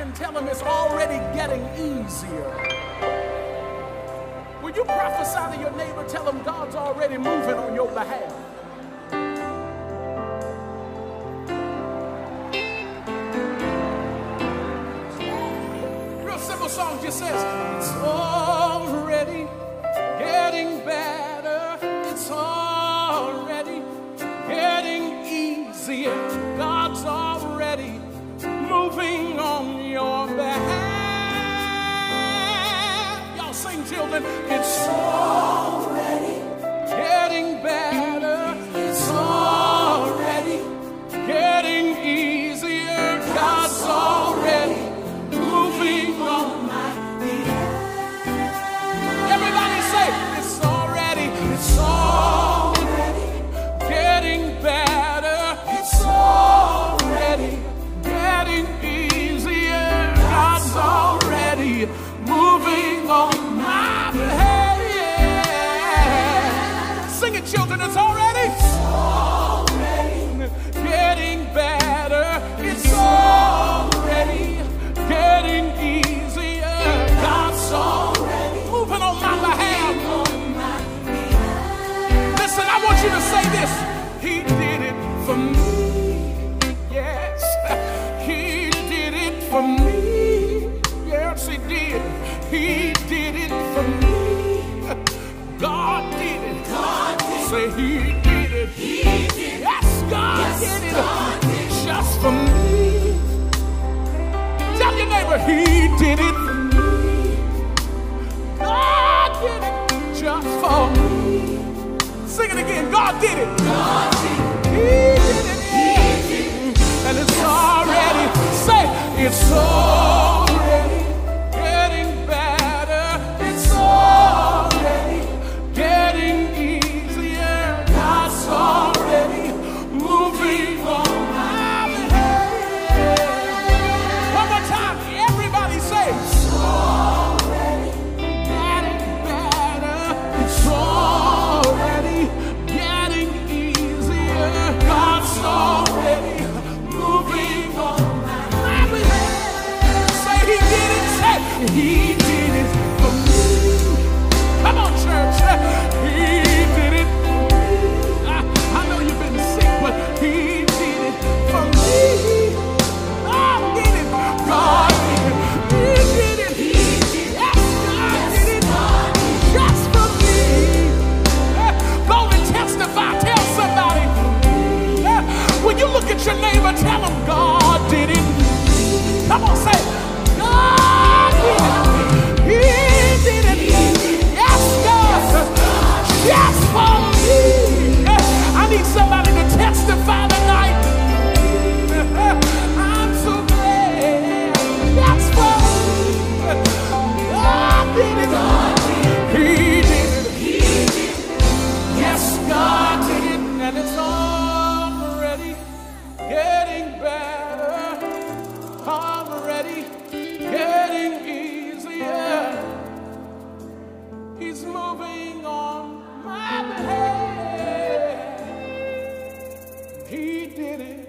and tell them it's already getting easier. When you prophesy to your neighbor, tell them God's already moving on your behalf. Real simple song just says, It's already getting better. It's already getting easier. God's already moving on sing, children. It's already God did it. God did Say He did it. He did. Yes, God did it. Just for me. Tell your neighbor He did it for me. God did it just for me. Sing it again. God did it. God did it. He did it. He did it. And it's already, say, it's already he did it for me. Come on, church. Did it.